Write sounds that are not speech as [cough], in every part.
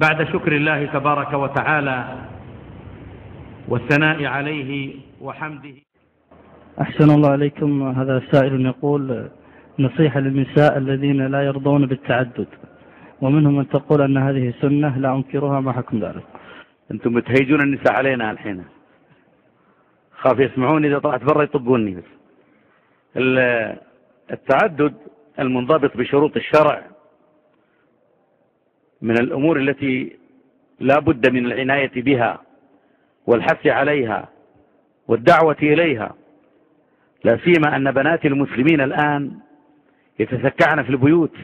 بعد شكر الله تبارك وتعالى والثناء عليه وحمده. أحسن الله عليكم. هذا سائل يقول نصيحة للنساء الذين لا يرضون بالتعدد. ومنهم من تقول أن هذه سنة لا أنكرها ما حكم ذلك؟ أنتم بتهيجون النساء علينا الحين. خاف يسمعون إذا طلعت برا يطقوني بس. التعدد المنضبط بشروط الشرع من الأمور التي لا بد من العناية بها والحث عليها والدعوة إليها. لا سيما أن بنات المسلمين الآن يتسكعن في البيوت.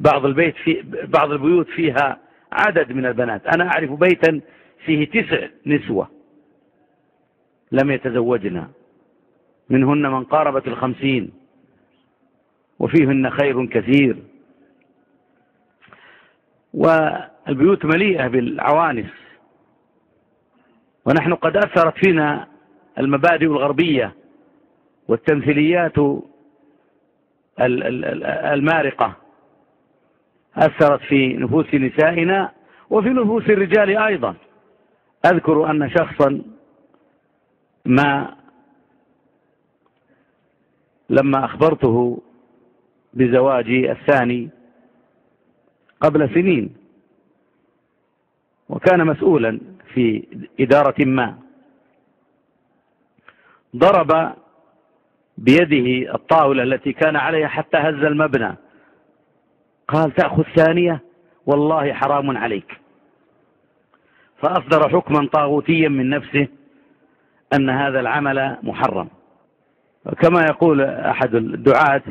بعض البيت في بعض البيوت فيها عدد من البنات. أنا أعرف بيتا فيه تسع نسوة لم يتزوجن منهن من قاربت الخمسين وفيهن خير كثير. والبيوت مليئة بالعوانس. ونحن قد أثرت فينا المبادئ الغربية والتمثيليات المارقة. أثرت في نفوس نسائنا وفي نفوس الرجال أيضا. أذكر أن شخصا ما لما أخبرته بزواجي الثاني قبل سنين. وكان مسؤولا في إدارة ما. ضرب بيده الطاولة التي كان عليها حتى هز المبنى. قال تأخذ ثانية؟ والله حرام عليك. فأصدر حكما طاغوتيا من نفسه أن هذا العمل محرم. كما يقول أحد الدعاة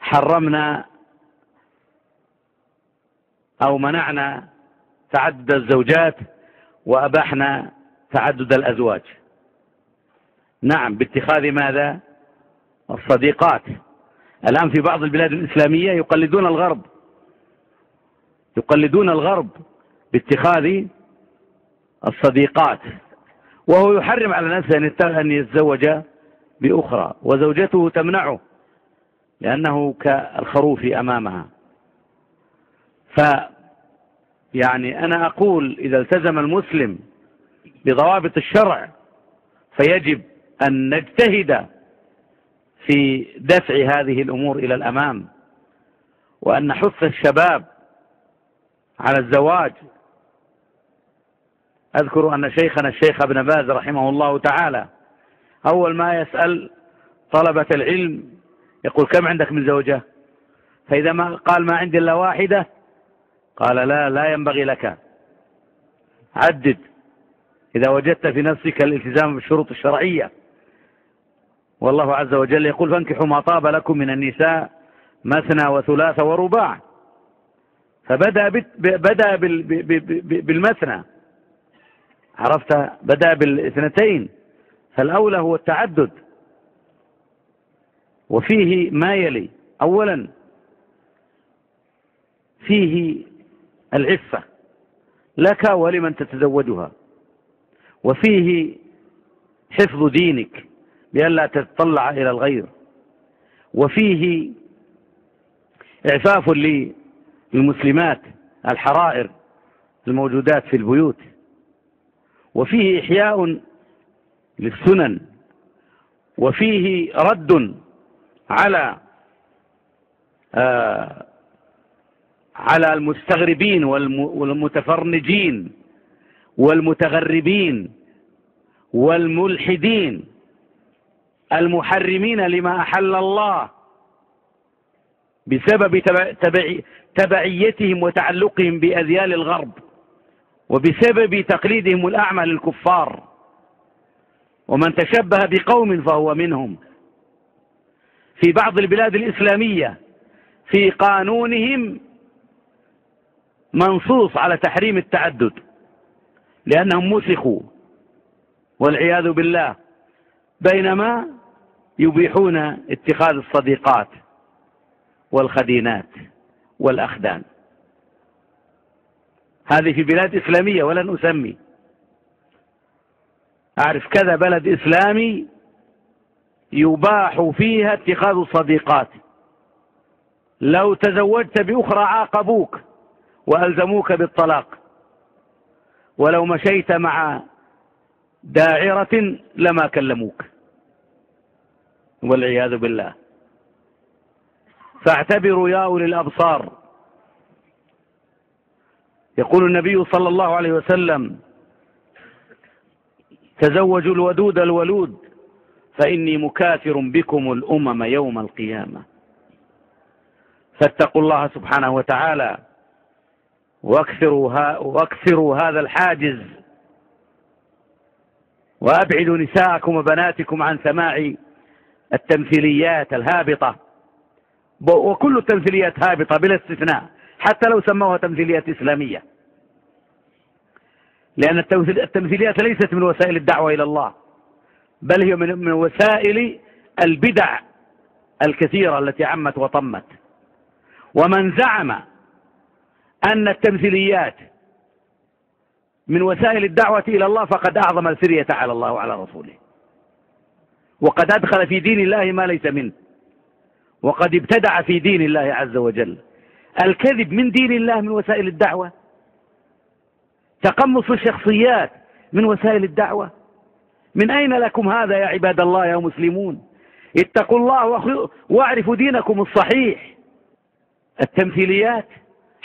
حرمنا أو منعنا تعدد الزوجات وأبحنا تعدد الأزواج. نعم باتخاذ ماذا؟ الصديقات. الآن في بعض البلاد الإسلامية يقلدون الغرب. يقلدون الغرب باتخاذ الصديقات. وهو يحرم على نفسه أن يتزوج بأخرى وزوجته تمنعه لأنه كالخروف أمامها. ف يعني أنا أقول إذا التزم المسلم بضوابط الشرع فيجب أن نجتهد في دفع هذه الأمور إلى الأمام وأن نحث الشباب على الزواج. أذكر أن شيخنا الشيخ ابن باز رحمه الله تعالى أول ما يسأل طلبة العلم يقول كم عندك من زوجة؟ فإذا ما قال ما عندي إلا واحدة قال لا لا ينبغي لك. عدد. إذا وجدت في نفسك الالتزام بالشروط الشرعية. والله عز وجل يقول فانكحوا ما طاب لكم من النساء مثنى وثلاث ورباع. فبدأ بدأ بالمثنى. عرفت؟ بدأ بالاثنتين. فالأولى هو التعدد. وفيه ما يلي. أولا فيه العفة لك ولمن تتزوجها. وفيه حفظ دينك لئلا تتطلع إلى الغير. وفيه إعفاف للمسلمات الحرائر الموجودات في البيوت. وفيه إحياء للسنن. وفيه رد على آه على المستغربين والمتفرنجين والمتغربين والملحدين المحرمين لما أحل الله بسبب تبعيتهم وتعلقهم بأذيال الغرب وبسبب تقليدهم الأعمى للكفار. ومن تشبه بقوم فهو منهم. في بعض البلاد الإسلامية في قانونهم منصوص على تحريم التعدد لأنهم مسخوا والعياذ بالله بينما يبيحون اتخاذ الصديقات والخدينات والأخدان. هذه في بلاد إسلامية ولن أسمي. أعرف كذا بلد إسلامي يباح فيها اتخاذ الصديقات. لو تزوجت بأخرى عاقبوك. وألزموك بالطلاق. ولو مشيت مع داعرة لما كلموك. والعياذ بالله. فاعتبروا يا أولي الأبصار. يقول النبي صلى الله عليه وسلم تزوجوا الودود الولود فإني مكاثر بكم الأمم يوم القيامة. فاتقوا الله سبحانه وتعالى. واكثروا, ها واكثروا هذا الحاجز. وأبعدوا نساءكم وبناتكم عن سماع التمثيليات الهابطة. وكل التمثيليات هابطة بلا استثناء حتى لو سموها تمثيليات إسلامية. لأن التمثيليات ليست من وسائل الدعوة إلى الله بل هي من وسائل البدع الكثيرة التي عمت وطمت. ومن زعم أن التمثيليات من وسائل الدعوة إلى الله فقد أعظم الفرية على الله وعلى رسوله. وقد أدخل في دين الله ما ليس منه. وقد ابتدع في دين الله عز وجل. الكذب من دين الله من وسائل الدعوة. تقمص الشخصيات من وسائل الدعوة. من أين لكم هذا يا عباد الله يا مسلمون؟ اتقوا الله واعرفوا دينكم الصحيح. التمثيليات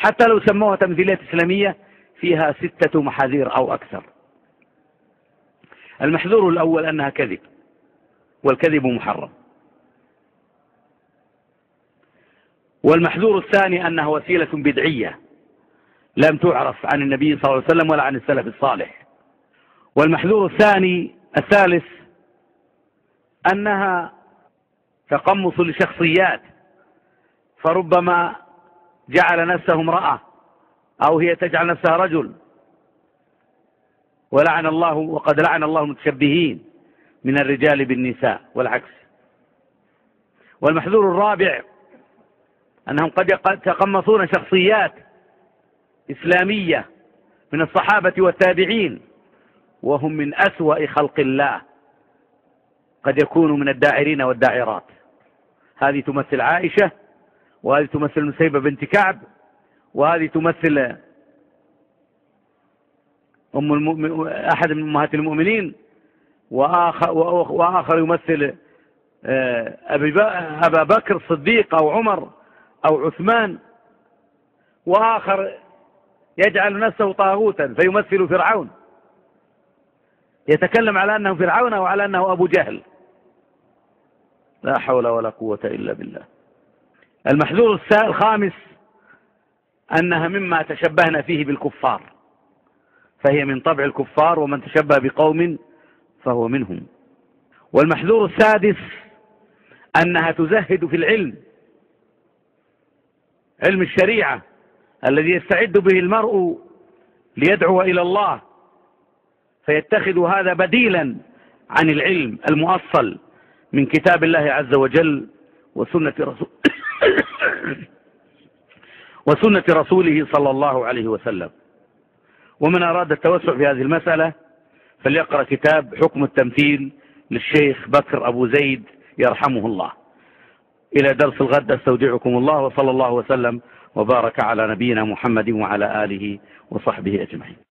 حتى لو سموها تمثيليات إسلامية فيها ستة محاذير أو أكثر. المحذور الأول أنها كذب والكذب محرم. والمحذور الثاني أنها وسيلة بدعية لم تعرف عن النبي صلى الله عليه وسلم ولا عن السلف الصالح. والمحذور الثاني الثالث أنها تقمص لشخصيات فربما جعل نفسه امرأة أو هي تجعل نفسها رجل. ولعن الله وقد لعن الله المتشبهين من الرجال بالنساء والعكس. والمحذور الرابع أنهم قد يتقمصون شخصيات إسلامية من الصحابة والتابعين وهم من أسوأ خلق الله. قد يكونوا من الداعرين والداعرات. هذه تمثل عائشة وهذه تمثل نسيبة بنت كعب وهذه تمثل أم المؤمن أحد من أمهات المؤمنين وآخر, وآخر يمثل آه، أبا بكر الصديق أو عمر أو عثمان وآخر يجعل نفسه طاغوتا فيمثل فرعون. يتكلم على أنه فرعون أو على أنه أبو جهل. لا حول ولا قوة إلا بالله. المحذور الخامس أنها مما تشبهنا فيه بالكفار. فهي من طبع الكفار ومن تشبه بقوم فهو منهم. والمحذور السادس أنها تزهد في العلم علم الشريعة الذي يستعد به المرء ليدعو إلى الله فيتخذ هذا بديلا عن العلم المؤصل من كتاب الله عز وجل وسنة رسول [coughs] وسنة رسوله صلى الله عليه وسلم. ومن أراد التوسع في هذه المسألة فليقرأ كتاب حكم التمثيل للشيخ بكر أبو زيد يرحمه الله. إلى درس الغد أستودعكم الله وصلى الله وسلم وبارك على نبينا محمد وعلى آله وصحبه أجمعين.